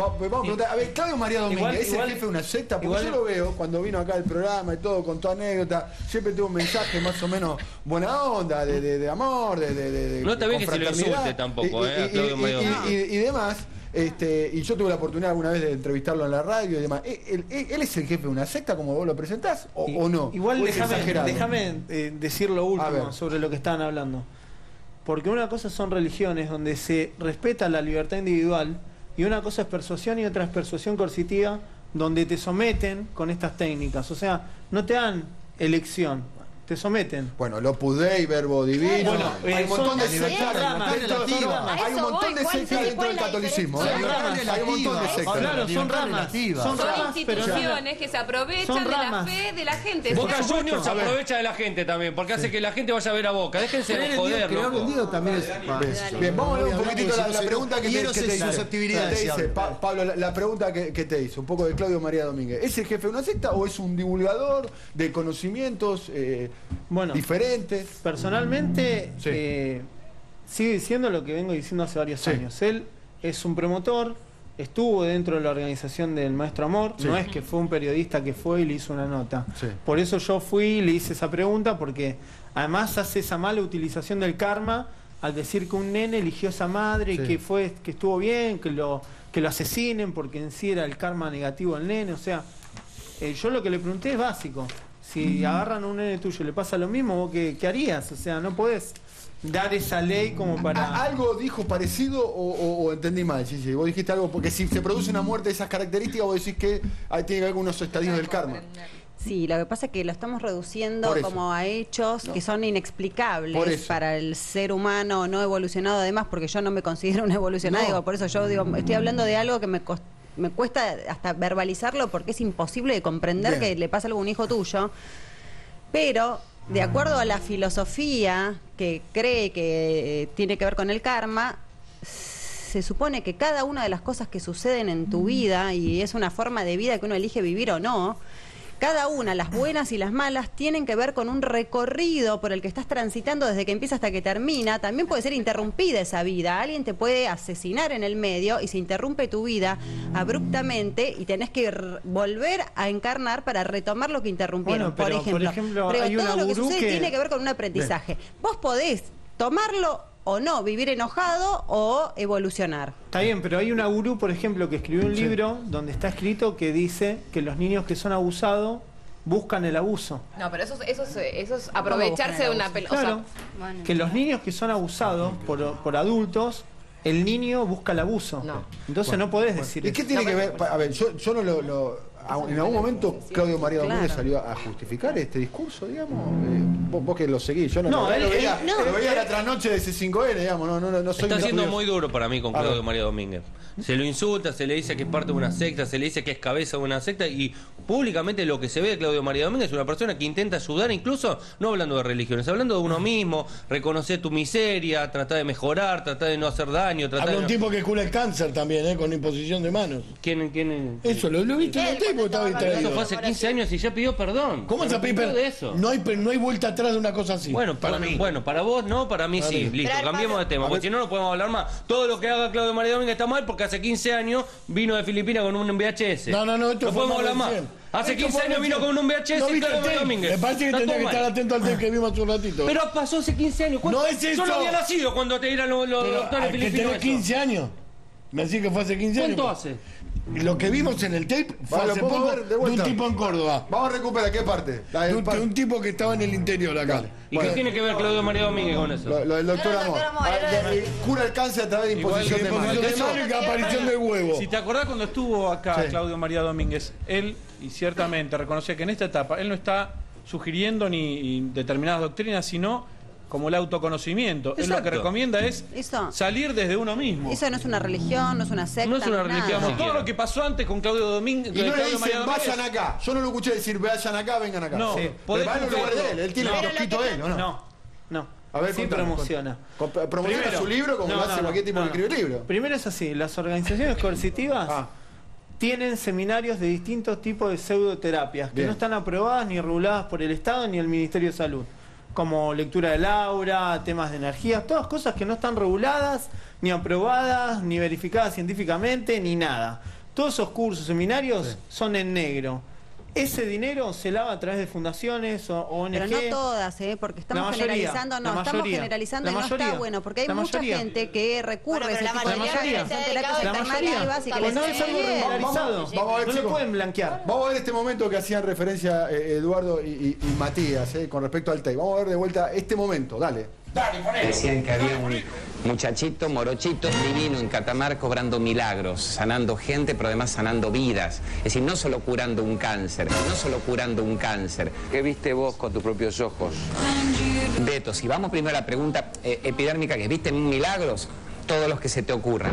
Va- Vamos a preguntar, a ver, Claudio María Domínguez, ¿es igual- el jefe de una secta? Porque igual- yo lo veo cuando vino acá al programa y todo, con toda anécdota, siempre tuvo un mensaje más o menos buena onda, de, de- de amor, de, de, No está bien que se lo insulte tampoco, y- eh, a y- Claudio y- María y- Domínguez. y- y demás. Este, y yo tuve la oportunidad alguna vez de entrevistarlo en la radio y demás. ¿Él, él- él es el jefe de una secta como vos lo presentás o, o no? Igual ¿O es déjame, exagerado? déjame eh, decir lo último sobre lo que estaban hablando. Porque una cosa son religiones donde se respeta la libertad individual y una cosa es persuasión y otra es persuasión coercitiva donde te someten con estas técnicas. O sea, no te dan elección, te someten. Bueno, lo Dei, Verbo Divino. Bueno, hay un montón de sectas. Hay un montón de ¿cuál sectas dentro del catolicismo. Hay un montón de sectas. Claro, son ramas. Son ramas, instituciones que se aprovechan de la fe de la gente. Boca Juniors se aprovecha de la gente también, porque hace que la gente vaya a ver a Boca. Déjense de joder, Dios también es... Bien, vamos a ver un poquitito la, pregunta que te, hice. Pablo, la, pregunta que, que te hizo, un poco de Claudio María Domínguez. ¿Es el jefe de una secta o es un divulgador de conocimientos eh, Bueno. diferentes? Personalmente, Sí. eh, sigue diciendo lo que vengo diciendo hace varios Sí. años. Él es un promotor, estuvo dentro de la organización del Maestro Amor, Sí. no es que fue un periodista que fue y le hizo una nota. Sí. Por eso yo fui y le hice esa pregunta, porque además hace esa mala utilización del karma al decir que un nene eligió a esa madre y que fue que estuvo bien, que lo, que lo asesinen porque en sí era el karma negativo al nene. O sea, eh, yo lo que le pregunté es básico. Si agarran a un nene tuyo y le pasa lo mismo, ¿vos qué, qué harías? O sea, no podés dar esa ley como ¿A- para... ¿Algo dijo parecido o, o- o entendí mal? Sí, sí. Vos dijiste algo, porque si se produce una muerte de esas características, vos decís que ahí tiene algunos estadios del karma. Sí, lo que pasa es que lo estamos reduciendo como a hechos que son inexplicables para el ser humano no evolucionado, además, porque yo no me considero No. digo, por eso yo digo, estoy hablando de algo que me, cos- me cuesta hasta verbalizarlo porque es imposible de comprender Bien. que le pasa algo a un hijo tuyo. Pero, de acuerdo a la filosofía que cree que eh, tiene que ver con el karma, se supone que cada una de las cosas que suceden en tu vida, y es una forma de vida que uno elige vivir o no, cada una, las buenas y las malas, tienen que ver con un recorrido por el que estás transitando desde que empieza hasta que termina. También puede ser interrumpida esa vida. Alguien te puede asesinar en el medio y se interrumpe tu vida abruptamente y tenés que volver a encarnar para retomar lo que interrumpieron. Bueno, pero, por por ejemplo, ejemplo, Pero hay todo una lo que sucede que- tiene que ver con un aprendizaje. Vos podés tomarlo o no, vivir enojado o evolucionar. Está bien, pero hay una gurú, por ejemplo, que escribió un libro donde está escrito que dice que los niños que son abusados buscan el abuso. No, pero eso, es- eso, es- eso es aprovecharse de una pelota. Claro, Bueno. que los niños que son abusados por, por adultos, el niño busca el abuso. No. Entonces no podés decir ¿Y qué tiene que ver? A ver, yo, yo no lo, En algún momento Claudio María Domínguez Claro. salió a justificar este discurso, digamos. Eh, vos, vos que lo seguís, yo no, No, lo, él- lo veía, él- no. lo veía la trasnoche de ese 5N, digamos, no, no, no, no soy Está siendo muy duro para mí con. Claudio María Domínguez. Se lo insulta, se le dice que es parte de una secta, se le dice que es cabeza de una secta y públicamente lo que se ve de Claudio María Domínguez es una persona que intenta ayudar, incluso no hablando de religiones, hablando de uno mismo, reconocer tu miseria, tratar de mejorar, tratar de no hacer daño, tratar Habla de un no- tipo que cura el cáncer también, ¿eh? Con imposición de manos. ¿Quién, quién Eso, lo, lo viste en el cuando estaba distraído. Eso fue hace 15 años y ya pidió perdón. ¿Cómo se pipe? de eso? No hay, no hay vuelta atrás de una cosa así. Bueno, para mí. bueno, para vos no, para mí Para sí. mí. Listo, Pero, cambiemos de tema, porque si no, no podemos hablar más. Todo lo que haga Claudio María Domínguez está mal porque hace 15 años vino de Filipinas con un VHS. No, no, no, esto No fue podemos hablar más. Hace Esto 15 fue años vino con un VHS ¿No y Claudio? Domínguez. Me parece que Está tendría que mal. estar atento al tape que vimos hace un ratito. Pero pasó hace 15 años. ¿Cuánto- No es Yo eso. no había nacido cuando te dieron los, los doctores al que filipinos. tenés eso. 15 años. Me decís que fue hace 15 años. ¿Cuánto hace? Lo que vimos en el tape fue Vale, hace ¿lo puedo poco ver de de un tipo en Córdoba. Vamos a recuperar, ¿qué parte? La De un, par- de un tipo que estaba en el interior acá. ¿Y Bueno. qué tiene que ver Claudio María Domínguez con eso? Lo, lo del doctor Amor. Ah, cura el cáncer a través de imposición de mano aparición de huevo. Si te acordás cuando estuvo acá Sí. Claudio María Domínguez, él, y ciertamente reconocía que en esta etapa él no está sugiriendo ni determinadas doctrinas, sino como el autoconocimiento. Él lo que recomienda es Eso. salir desde uno mismo. Eso no es una religión, no es una secta. No es una religión, todo lo que pasó antes con Claudio Domínguez, Y no le María dicen, Domínguez. vayan acá. Yo no lo escuché decir, vayan acá, vengan acá. No, Sí. Pero va en el lugar de él. Él tiene No. el kiosquito de él, ¿o no? No, no. A ver, sí contanos, promociona. contanos. Promociona Primero- su libro como No, lo no, hace cualquier tipo no, que escribe libro. Primero es así, las organizaciones coercitivas Ah. tienen seminarios de distintos tipos de pseudoterapias que Bien. no están aprobadas ni reguladas por el Estado ni el Ministerio de Salud, como lectura del aura, temas de energía, todas cosas que no están reguladas ni aprobadas, ni verificadas científicamente, ni nada. Todos esos cursos, seminarios, son en negro. Ese dinero se lava a través de fundaciones o ONG. Pero no todas, ¿eh? porque estamos La mayoría, generalizando, no, la estamos generalizando la y no mayoría, está bueno, porque hay la mucha gente que recurre Bueno, a ese tipo de mayoría terapias, alternativas y que les no es algo regularizado. Vamos- vamos a ver, no lo pueden blanquear. Vamos a ver este momento que hacían referencia eh, Eduardo y, y- y Matías eh, con respecto al TEI. Vamos a ver de vuelta este momento, dale. Decían que había un muchachito morochito divino en Catamar cobrando milagros, sanando gente, pero además sanando vidas. Es decir, no solo curando un cáncer, no solo curando un cáncer. ¿Qué viste vos con tus propios ojos? Beto, si vamos primero a la pregunta eh, epidérmica, que viste milagros, todos los que se te ocurran.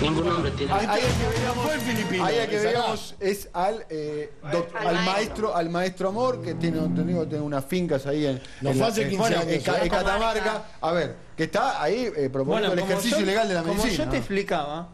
Ningún hombre tiene. Ahí, el que veíamos, filipino. ahí el que veíamos es al, eh, doc- Al al maestro. maestro, al maestro Amor, que tiene, tiene unas fincas ahí en, No en fue la- hace en- 15 bueno, años, en, Ca- ¿eh? en Catamarca. A ver, que está ahí eh, proponiendo el como ejercicio yo- ilegal de la Como medicina. yo te explicaba,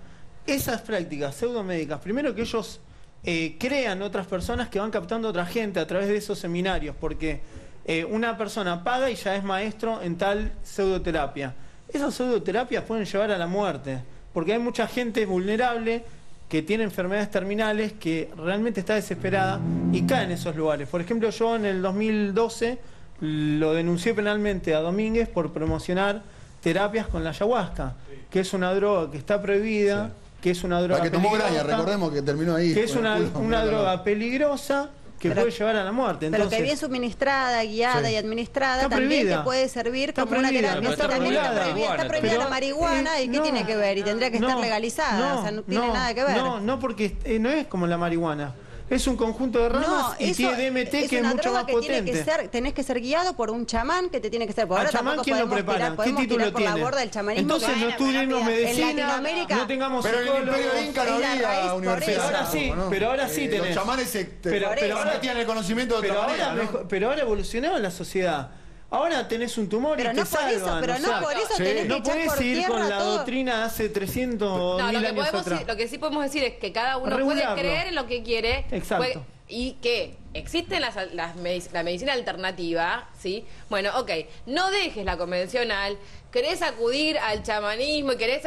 esas prácticas pseudomédicas, primero que ellos eh, crean otras personas que van captando otra gente a través de esos seminarios, porque eh, una persona paga y ya es maestro en tal pseudoterapia. Esas pseudoterapias pueden llevar a la muerte, porque hay mucha gente vulnerable que tiene enfermedades terminales, que realmente está desesperada y cae en esos lugares. Por ejemplo, yo en el 2012 lo denuncié penalmente a Domínguez por promocionar terapias con la ayahuasca, que es una droga que está prohibida, que es una droga La que tomó peligrosa, Graña, recordemos que terminó ahí. que es una, culo una droga peligrosa que Pero- puede llevar a la muerte. Pero que bien suministrada, guiada Sí. y administrada Está también prohibida. te puede servir Está como una terapia. está también está prohibida prohibida, la está marihuana, la eh, y qué no, tiene que ver y tendría que estar no, legalizada, o sea, no tiene no, nada que ver. No, no porque eh, no es como la marihuana. Es un conjunto de ramas No, y eso tiene DMT es que es mucho más que potente. tiene que ser, tenés que ser guiado por un chamán que te tiene que ser. Por ¿Al ahora chamán quién lo prepara? tirar, ¿Qué título por tiene? la borda del chamanismo. Entonces que no estudiemos en medicina, Latinoamérica- no tengamos Pero en el Imperio. Inca no había universidad. ahora sí, ¿no? pero ahora sí Eh, tenés. Los chamanes se, te- Pero- ahora tienen el conocimiento de Pero otra ahora, manera, pero ahora evolucionó la sociedad. Ahora tenés un tumor Pero y no te por eso, salvan, pero o no sea, por eso sí. tenés que no echar puedes por ir con la todo. doctrina de hace 300 No, lo que, años podemos, atrás. lo que sí podemos decir es que cada uno Regularlo. puede creer en lo que quiere. Exacto. puede- y que existe las, las medic- la medicina alternativa, ¿sí? Bueno, ok, no dejes la convencional, querés acudir al chamanismo y querés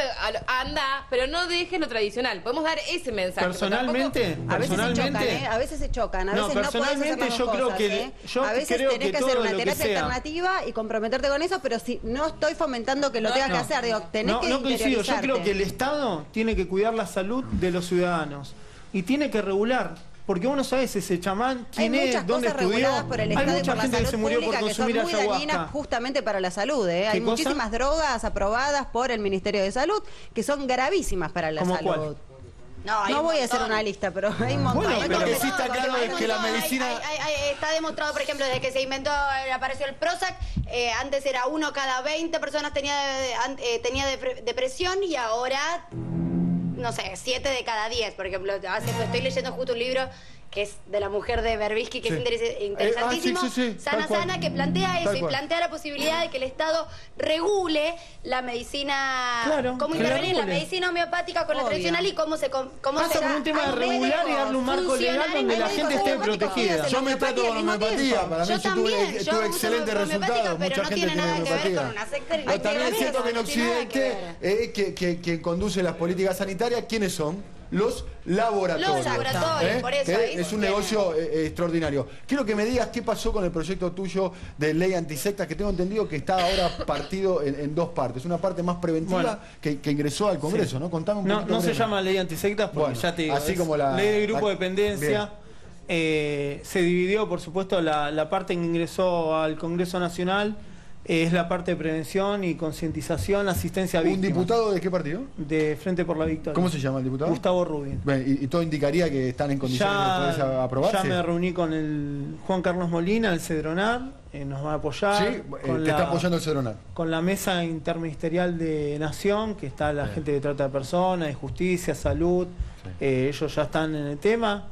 anda, pero no dejes lo tradicional. Podemos dar ese mensaje. Personalmente, tampoco- A veces se chocan, ¿eh? A veces se chocan, a No, veces no, personalmente yo creo cosas, que- ¿eh? yo A veces creo tenés que que hacer una terapia alternativa y comprometerte con eso, pero si no estoy fomentando que lo No, tengas que hacer, digo, tenés no, que no coincido. Yo creo que el Estado tiene que cuidar la salud de los ciudadanos y tiene que regular. Porque vos no sabés ese chamán Hay quién muchas es, dónde cosas estudió. reguladas por el Hay Estado y mucha por la gente que salud se murió por pública que son consumir muy dañinas ayahuasca. justamente para la salud. ¿eh? Hay muchísimas drogas aprobadas por el Ministerio de Salud que son gravísimas para la ¿Cómo salud. cuál? No, hay voy a hacer una lista, pero hay un montón. Bueno, Hay pero Lo que sí está claro hay es que la medicina- Hay- hay- hay- está demostrado, por ejemplo, desde que se inventó, eh, apareció el Prozac, eh, antes era uno cada 20 personas tenía, eh, tenía depre- depresión y ahora, no sé, 7 de cada 10. Por ejemplo, hace- estoy leyendo justo un libro que es de la mujer de Berbisky, que Sí. es interese- Eh, ah, interesantísimo. sí, sí, sí, Sana tal cual. Sana, que plantea eso Tal y cual. plantea la posibilidad de que el Estado regule la medicina, Claro, cómo intervenir la medicina homeopática con la tradicional y cómo se cómo Pasa por un tema de regular y darle un marco legal donde la gente esté protegida. Yo me trato con homeopatía, para mí yo tuve- tuve excelentes resultados, pero mucha no gente tiene nada que ver homeopatía. con una secta también es cierto que en Occidente, eh, que conduce las políticas sanitarias, ¿quiénes son? Los laboratorios. Los laboratorios, por eso, Que ahí es un negocio eh, eh, extraordinario. Quiero que me digas qué pasó con el proyecto tuyo de ley antisecta, que tengo entendido que está ahora partido en, en dos partes. Una parte más preventiva Bueno. que, que ingresó al Congreso, Sí. ¿no? Contame un No, no se llama ley antisectas porque Bueno, ya te digo, así es como la- ley de grupo la- de dependencia. Eh, se dividió, por supuesto, la, la parte que ingresó al Congreso Nacional eh, es la parte de prevención y concientización, asistencia a ¿Un víctimas. diputado de qué partido? de Frente por la Victoria. ¿Cómo se llama el diputado? Gustavo Rubin. Bueno, y, y todo indicaría que están en condiciones de poder Ya, aprobarse. ya me reuní con el Juan Carlos Molina, el Cedronar, eh, nos va a apoyar. Sí, eh, te está apoyando el Cedronar. Con la mesa interministerial de Nación, que está la gente que trata de personas, de justicia, salud, eh, ellos ya están en el tema.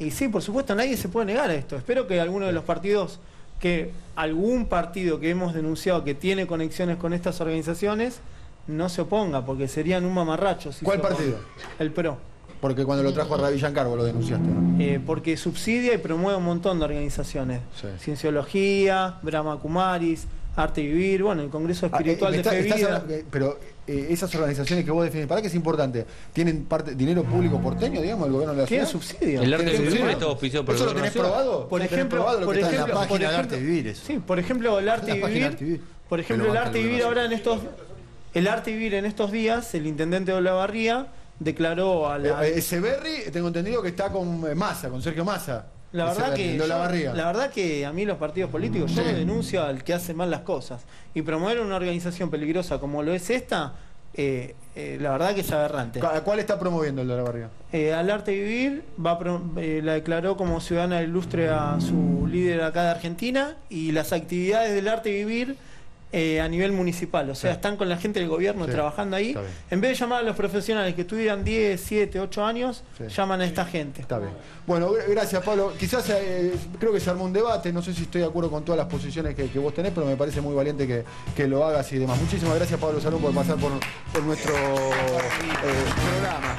Y sí, por supuesto, nadie se puede negar a esto. Espero que alguno de los partidos que algún partido que hemos denunciado que tiene conexiones con estas organizaciones no se oponga, porque serían un mamarracho. si ¿Cuál partido? El PRO. Porque cuando lo trajo a Ravi Shankar vos lo denunciaste, ¿no? Eh, porque subsidia y promueve un montón de organizaciones. Sí. Cienciología, Brahma Kumaris, Arte y Vivir, bueno, el Congreso Ah, Espiritual eh, de está- Fe estás Vida. hablando- eh, pero eh, esas organizaciones que vos defines, ¿para qué es importante? ¿Tienen parte dinero público porteño, digamos, el gobierno de la Tiene ciudad? subsidio. El arte de ¿Tiene vivir está auspiciado por el ¿Eso lo gobierno tenés probado? Por ¿Tenés ejemplo, probado lo por que está en ejemplo, la página de ejemplo- Arte Vivir? eso? Sí, por ejemplo, el arte vivir. Por ejemplo, el arte vivir ahora en estos el arte vivir en estos días, el intendente de Olavarría declaró a la Eh, ese Berry, tengo entendido que está con eh, Massa, con Sergio Massa. La verdad, que yo- la verdad que a mí los partidos políticos yo Sí. denuncio al que hace mal las cosas y promover una organización peligrosa como lo es esta eh, eh, la verdad que es aberrante ¿A ¿Cuál está promoviendo el de Olavarría? Eh, al arte vivir va eh, la declaró como ciudadana ilustre a su líder acá de Argentina y las actividades del arte vivir eh, a nivel municipal, o sea, Sí. están con la gente del gobierno Sí, trabajando ahí. En vez de llamar a los profesionales que estudian 10, 7, 8 años, Sí. llaman a esta gente. Está bien. Bueno, gra- gracias Pablo. Quizás eh, creo que se armó un debate, no sé si estoy de acuerdo con todas las posiciones que, que vos tenés, pero me parece muy valiente que, que lo hagas y demás. Muchísimas gracias Pablo Salón por pasar por, por nuestro eh, programa.